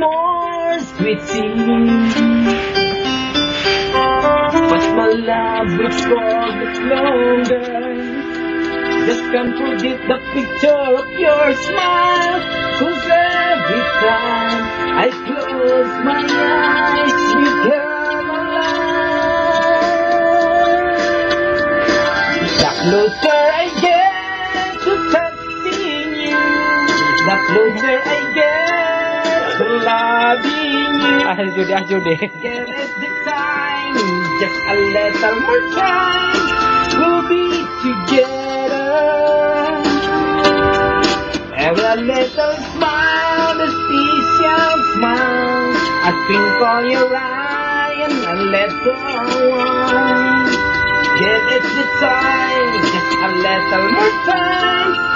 more sweet tea. But my love looks cold longer. Just can't forget the picture of your smile. Cause every time I close my eyes, you come alive. The closer I get to touching you, the closer I get to loving you. Judy, ah, Judy. Give it the time, just a little more time. We'll be together. Every little smile, the special smile. A twinkle your eye and a little one. Give it the time, just a little more time.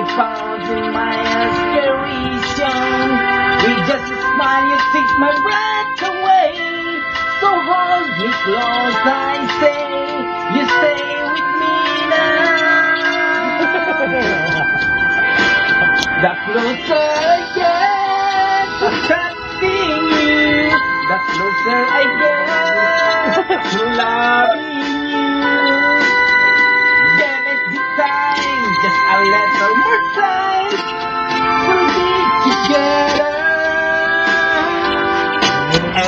Found in my aspiration. With just smile, you take my breath away. So hold me close, I say, you stay with me now. the closer I get to touching you, the closer I get to loving you.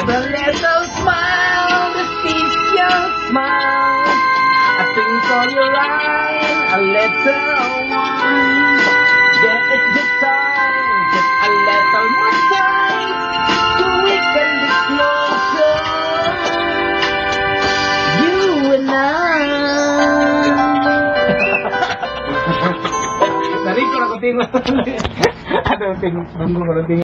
Every little smile, the special smile. A twinkle your eye, a little one. Give it the time, just a little more time. So we can be closer. You and I. Dari ko na ko tingo. Ano, ting, tunggu ko na.